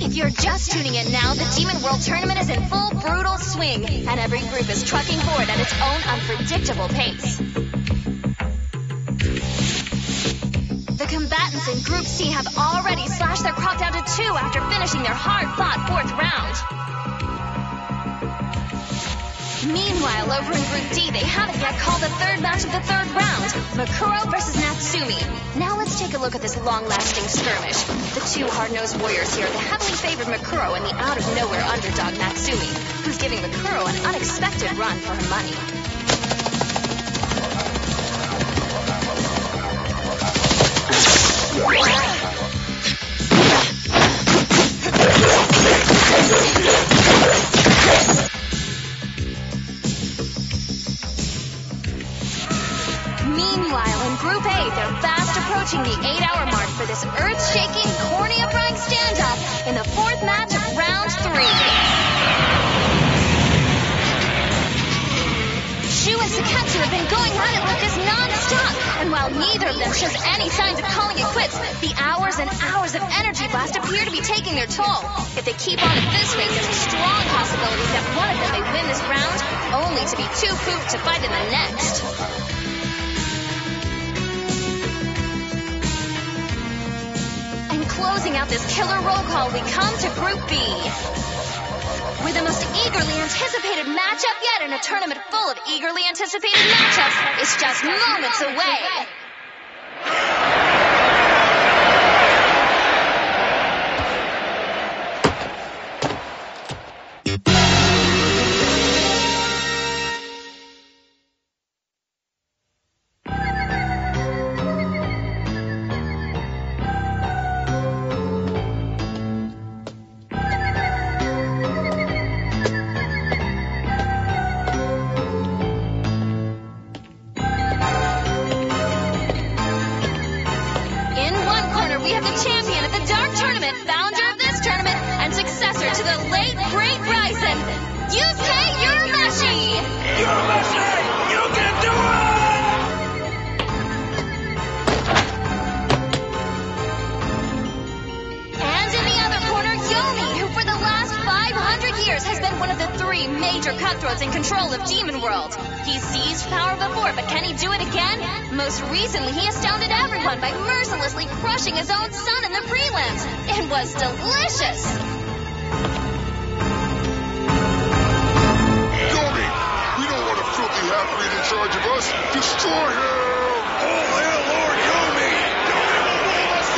If you're just tuning in now, the Demon World Tournament is in full brutal swing, and every group is trucking forward at its own unpredictable pace. The combatants in Group C have already slashed their crop down to two after finishing their hard-fought fourth round. Meanwhile, over in Group D, they haven't yet called the third match of the third round, Mukuro versus Natsume. Now let's take a look at this long-lasting skirmish. The two hard-nosed warriors here, the heavily favored Mukuro and the out-of-nowhere underdog Natsume, who's giving Mukuro an unexpected run for her money. Approaching the eight-hour mark for this earth-shaking, cornea-prying standoff in the fourth match of round three. Shu and Sakatsu have been going at it like this non-stop, and while neither of them shows any signs of calling it quits, the hours and hours of energy blast appear to be taking their toll. If they keep on at this rate, there's a strong possibility that one of them may win this round, only to be too pooped to fight in the next. Out this killer roll call, we come to Group B. We're the most eagerly anticipated matchup yet in a tournament full of eagerly anticipated matchups. It's just moments away. Three cutthroats in control of Demon World. He's seized power before, but can he do it again? Most recently, he astounded everyone by mercilessly crushing his own son in the prelims. It was delicious. Yomi, we don't want a filthy half-breed in charge of us. Destroy him! All hail Lord Yomi! Yomi will rule us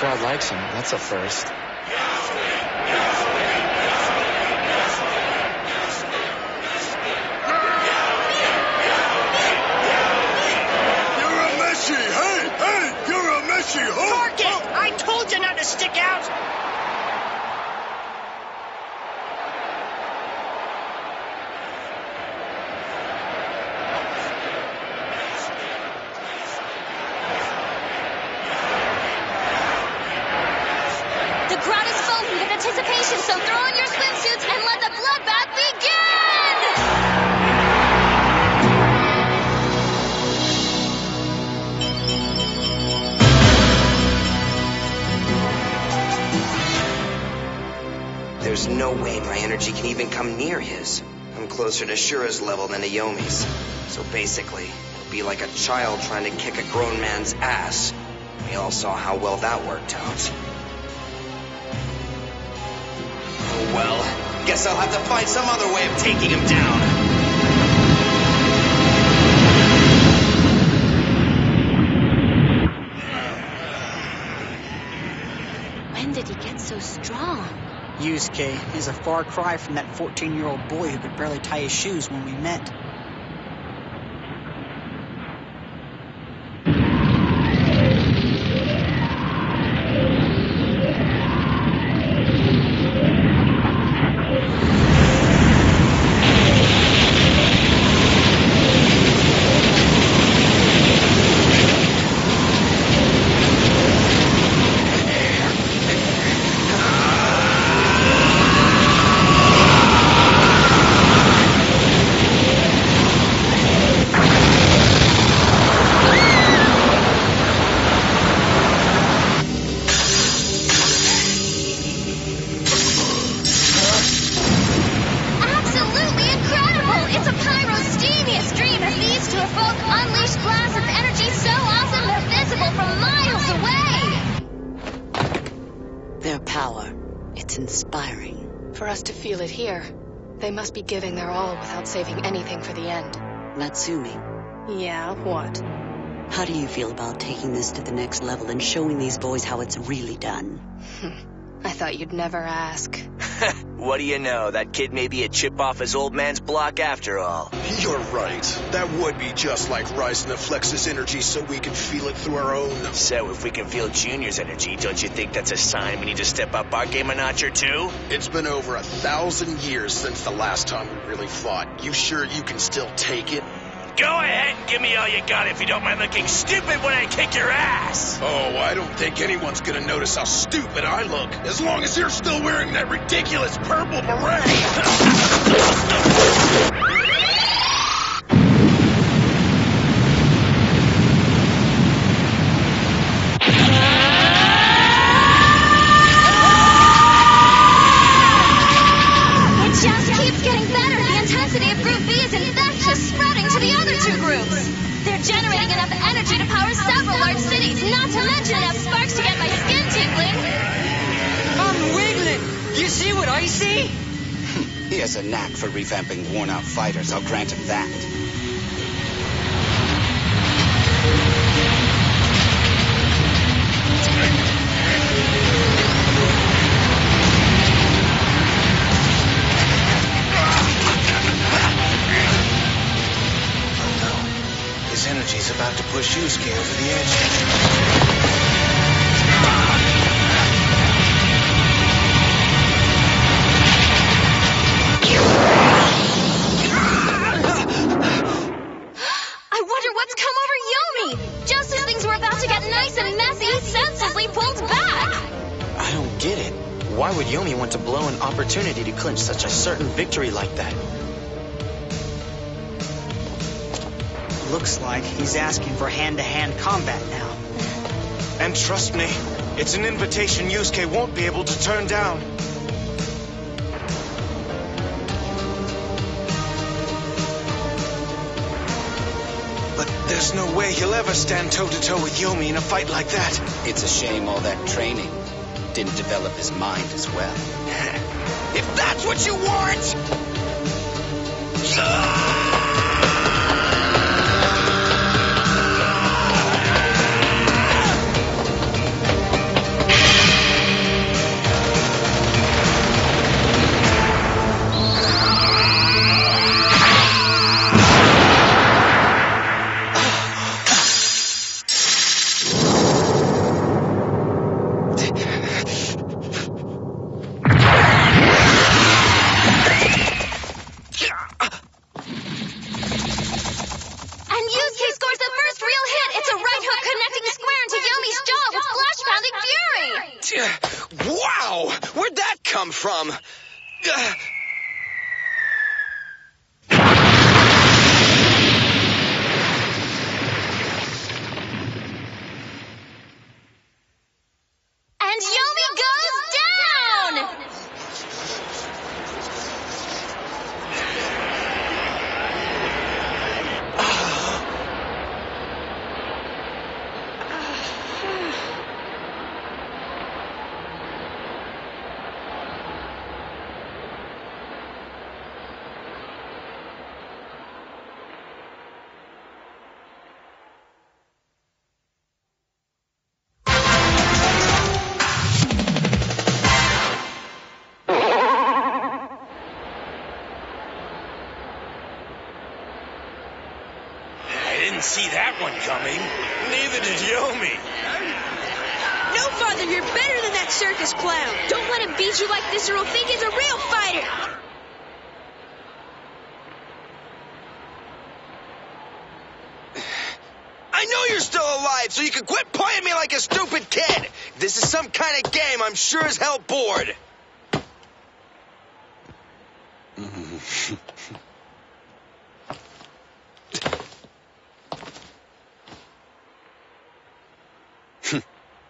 The crowd likes him. That's a first. No way my energy can even come near his. I'm closer to Shura's level than to Yomi's. So basically, it'll be like a child trying to kick a grown man's ass. We all saw how well that worked out. Oh well, guess I'll have to find some other way of taking him down. Yusuke is a far cry from that 14 year old boy who could barely tie his shoes when we met. It's inspiring. For us to feel it here, they must be giving their all without saving anything for the end. Natsume, Yeah, what? how do you feel about taking this to the next level and showing these boys how it's really done? I thought you'd never ask. What do you know? That kid may be a chip off his old man's block after all. You're right. That would be just like Raizen to flex his energy so we can feel it through our own. So if we can feel Junior's energy, don't you think that's a sign we need to step up our game a notch or two? It's been over a thousand years since the last time we really fought. You sure you can still take it? Go ahead and give me all you got if you don't mind looking stupid when I kick your ass. Oh, I don't think anyone's gonna notice how stupid I look, as long as you're still wearing that ridiculous purple beret. He has a knack for revamping worn-out fighters, I'll grant him that. His energy's about to push Yusuke over the edge. Opportunity to clinch such a certain victory like that? Looks like he's asking for hand-to-hand combat now. And trust me, it's an invitation Yusuke won't be able to turn down. But there's no way he'll ever stand toe-to-toe with Yomi in a fight like that. It's a shame all that training didn't develop his mind as well. If that's what you want! Didn't see that one coming. Neither did Yomi. No, Father, you're better than that circus clown. Don't let him beat you like this or he'll think he's a real fighter. I know you're still alive, so you can quit playing me like a stupid kid. This is some kind of game, I'm sure as hell bored.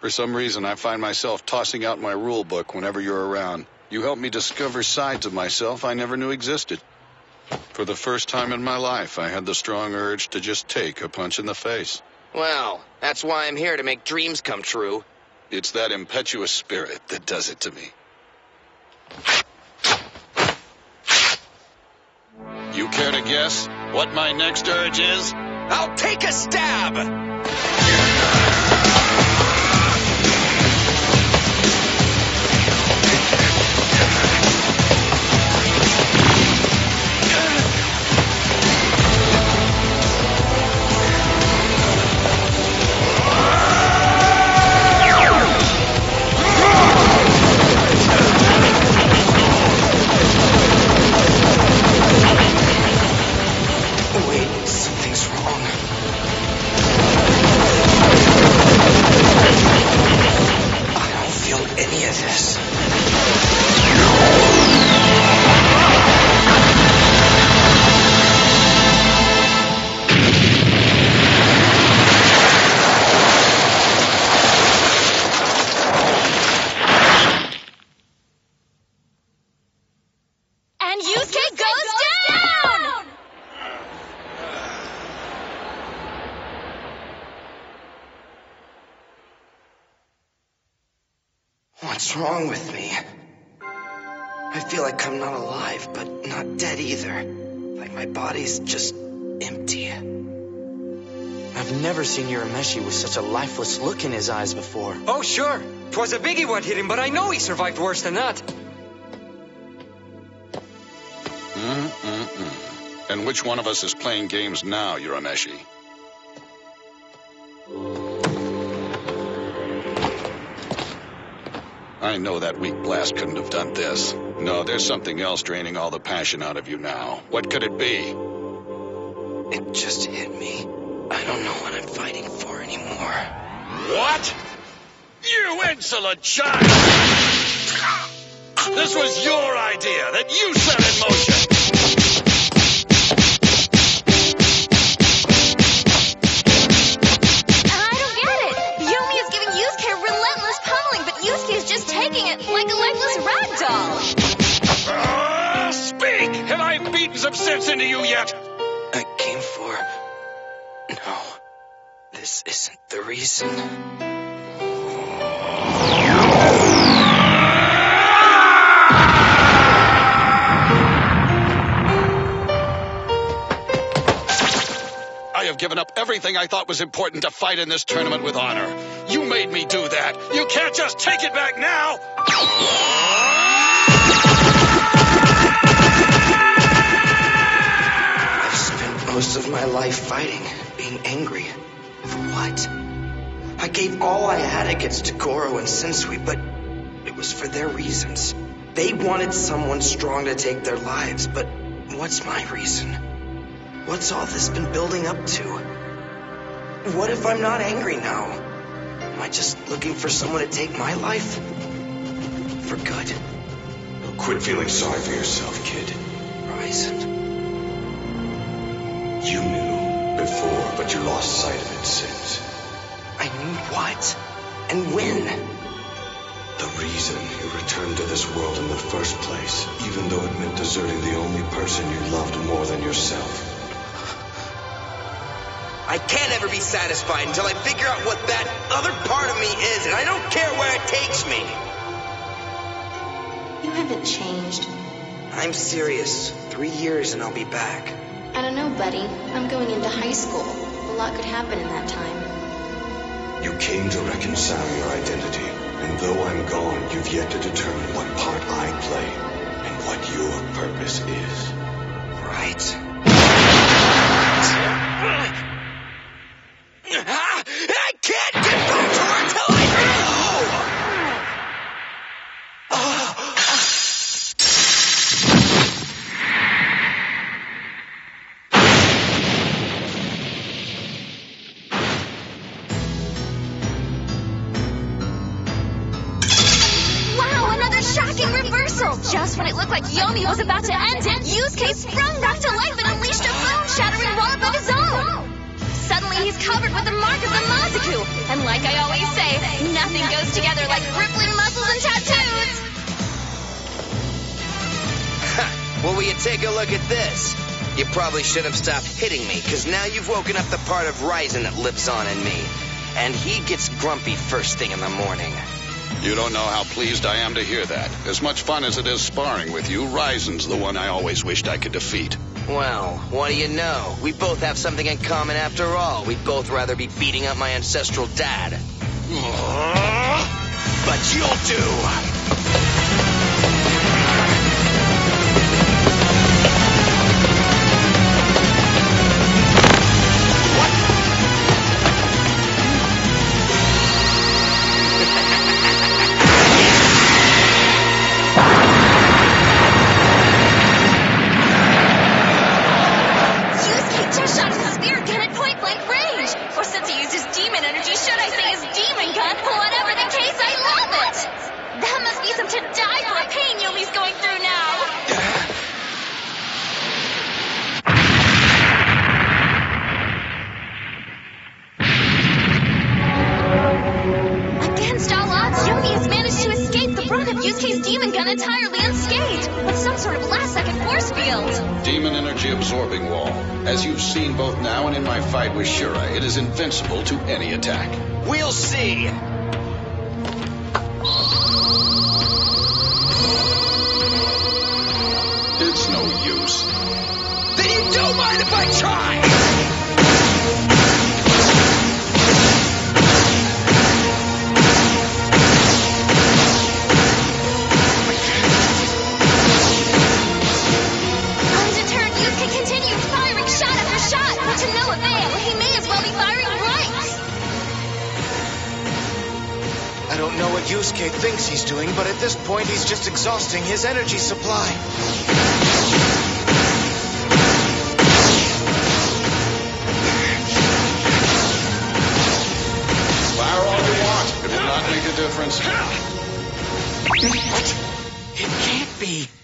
For some reason, I find myself tossing out my rule book whenever you're around. You help me discover sides of myself I never knew existed. For the first time in my life, I had the strong urge to just take a punch in the face. Well, that's why I'm here to make dreams come true. It's that impetuous spirit that does it to me. You care to guess what my next urge is? I'll take a stab! Seen Urameshi with such a lifeless look in his eyes before. Oh, sure. Twas a biggie what hit him, but I know he survived worse than that. Mm-mm-mm. And which one of us is playing games now, Urameshi? I know that weak blast couldn't have done this. No, there's something else draining all the passion out of you now. What could it be? It just hit me. I don't know what I'm fighting for anymore. What? You insolent child! This was your idea that you set in motion! I don't get it. Yomi is giving Yusuke relentless pummeling, but Yusuke is just taking it like a lifeless rag doll. Ah, speak! Have I beaten some sense into you yet? I came for. This isn't the reason. I have given up everything I thought was important to fight in this tournament with honor. You made me do that. You can't just take it back now! I've spent most of my life fighting, being angry. What? I gave all I had against Toguro and Sensui, but it was for their reasons. They wanted someone strong to take their lives, but what's my reason? What's all this been building up to? What if I'm not angry now? Am I just looking for someone to take my life? For good. Quit feeling sorry for yourself, kid. Raizen. You knew before, but you lost sight of it since. I knew what? And when? The reason you returned to this world in the first place, even though it meant deserting the only person you loved more than yourself. I can't ever be satisfied until I figure out what that other part of me is, and I don't care where it takes me. You haven't changed. I'm serious. Three years and I'll be back. I don't know, buddy. I'm going into high school. A lot could happen in that time. You came to reconcile your identity, and though I'm gone, you've yet to determine what part I play and what your purpose is. Right. Just when it looked like Yomi was about to end it, Yusuke sprung back to life and unleashed a bone-shattering wallop of his own! Suddenly he's covered with the mark of the Mazoku! And like I always say, nothing goes together like rippling muscles and tattoos! Well, will you take a look at this? You probably should have stopped hitting me, because now you've woken up the part of Raizen that lives on in me. and he gets grumpy first thing in the morning. You don't know how pleased I am to hear that. As much fun as it is sparring with you, Raizen's the one I always wished I could defeat. Well, what do you know? We both have something in common after all. We'd both rather be beating up my ancestral dad. But you'll do! Escape the brunt of demon gun entirely unscathed, with some sort of last-second force field. Demon energy absorbing wall. As you've seen both now and in my fight with Shura, it is invincible to any attack. We'll see! He's doing, but at this point he's just exhausting his energy supply. Fire all you want. It will not make a difference. What? It can't be.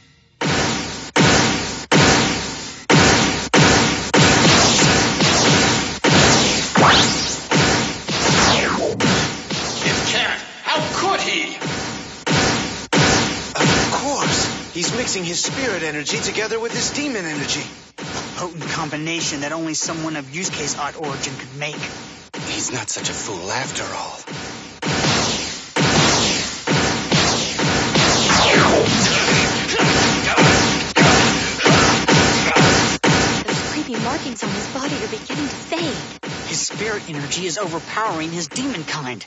Energy together with his demon energy. A potent combination that only someone of Yusuke's odd origin could make. He's not such a fool after all. Those creepy markings on his body are beginning to fade. His spirit energy is overpowering his demon kind.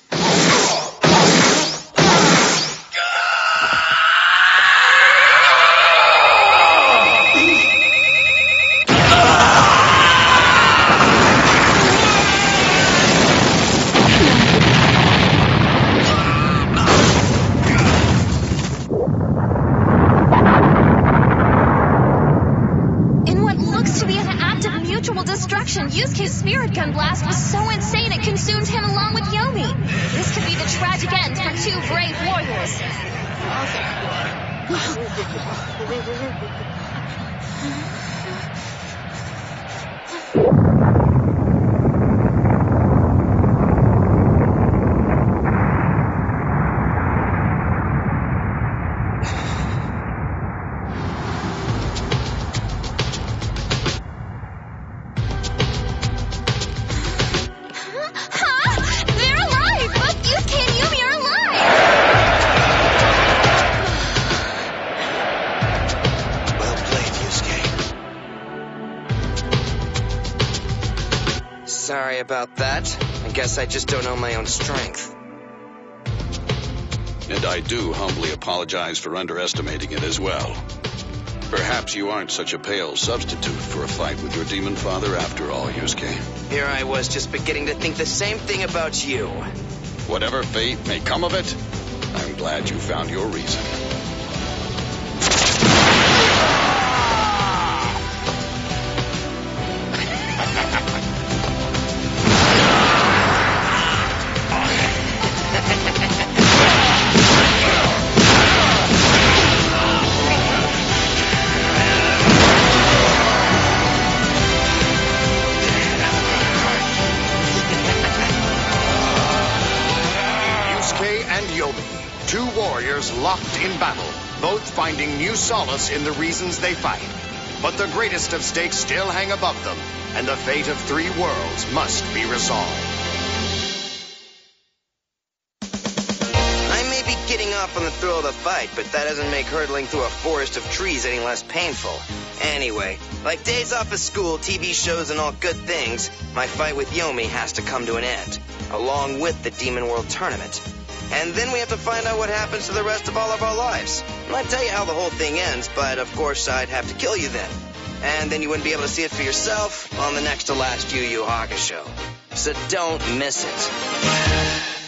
Two brave warriors. Huh? I just don't know my own strength. And I do humbly apologize for underestimating it as well. Perhaps you aren't such a pale substitute for a fight with your demon father after all, Yusuke. Here I was just beginning to think the same thing about you. Whatever fate may come of it, I'm glad you found your reason. and Yomi, two warriors locked in battle, both finding new solace in the reasons they fight. But the greatest of stakes still hang above them, and the fate of three worlds must be resolved. I may be getting off on the thrill of the fight, but that doesn't make hurtling through a forest of trees any less painful. Anyway, like days off of school, TV shows, and all good things, my fight with Yomi has to come to an end, along with the Demon World Tournament. And then we have to find out what happens to the rest of all of our lives. I'd tell you how the whole thing ends, but of course I'd have to kill you then. And then you wouldn't be able to see it for yourself on the next to last Yu Yu Hakusho. So don't miss it.